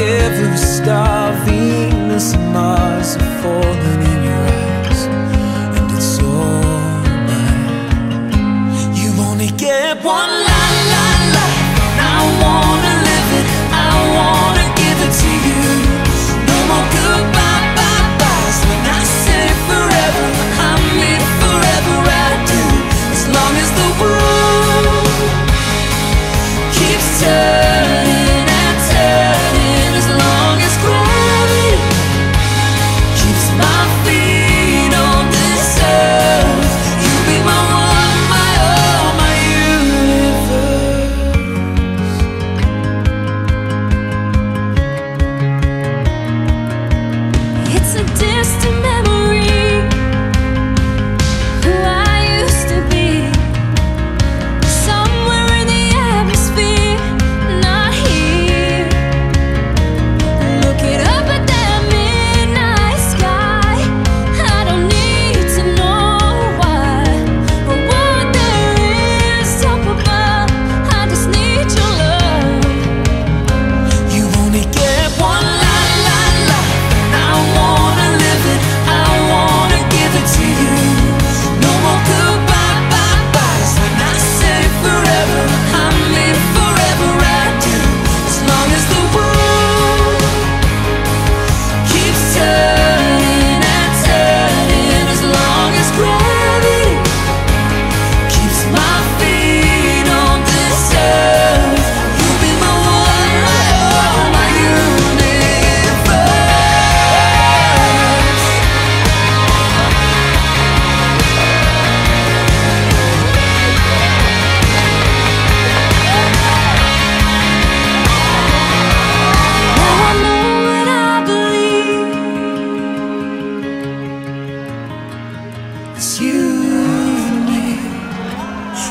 every star, Venus and Mars.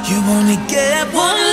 You only get one